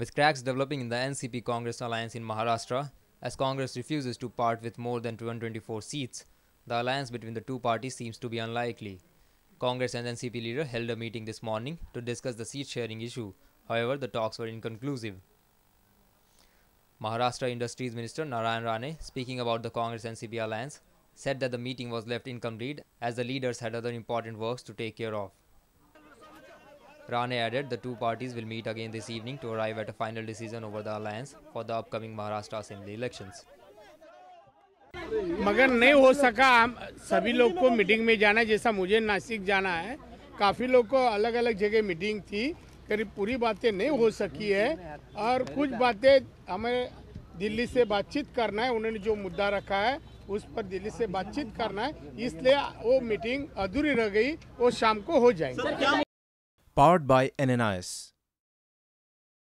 With cracks developing in the NCP Congress alliance in Maharashtra, as Congress refuses to part with more than 224 seats, the alliance between the two parties seems to be unlikely. Congress and NCP leader held a meeting this morning to discuss the seat sharing issue. However, the talks were inconclusive. Maharashtra Industries Minister Narayan Rane, speaking about the Congress NCP alliance, said that the meeting was left incomplete as the leaders had other important works to take care of. Rane added, the two parties will meet again this evening to arrive at a final decision over the alliance for the upcoming Maharashtra Assembly elections. मगर नहीं हो सका। हम सभी लोग को meeting में जाना जैसा मुझे नासिक जाना है। काफ़ी लोग को अलग अलग जगह मीटिंग थी। करीब पूरी बातें नहीं हो सकी है। और कुछ बातें हमें दिल्ली से बातचीत करना है। उन्होंने जो मुद्दा रखा है, उस पर दिल्ली से बातचीत करना है। इसलिए वो मीटिंग अधूरी रह गई। वो शाम को हो जाएगी। Powered by NNIS.